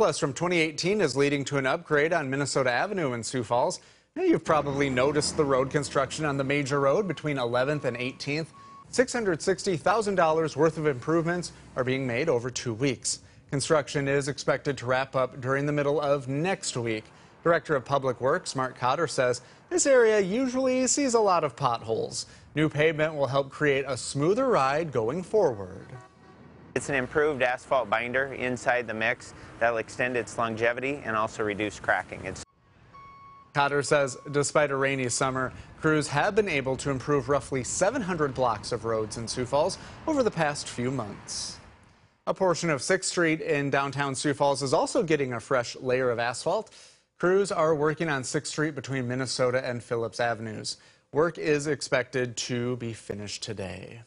Plus from 2018 is leading to an upgrade on Minnesota Avenue in Sioux Falls. You've probably noticed the road construction on the major road between 11th and 18th. $660,000 worth of improvements are being made over two weeks. Construction is expected to wrap up during the middle of next week. Director of Public Works, Mark Cotter, says this area usually sees a lot of potholes. New pavement will help create a smoother ride going forward. It's an improved asphalt binder inside the mix that'll extend its longevity and also reduce cracking. It's Cotter says despite a rainy summer, crews have been able to improve roughly 700 blocks of roads in Sioux Falls over the past few months. A portion of 6th Street in downtown Sioux Falls is also getting a fresh layer of asphalt. Crews are working on 6th Street between Minnesota and Phillips Avenues. Work is expected to be finished today.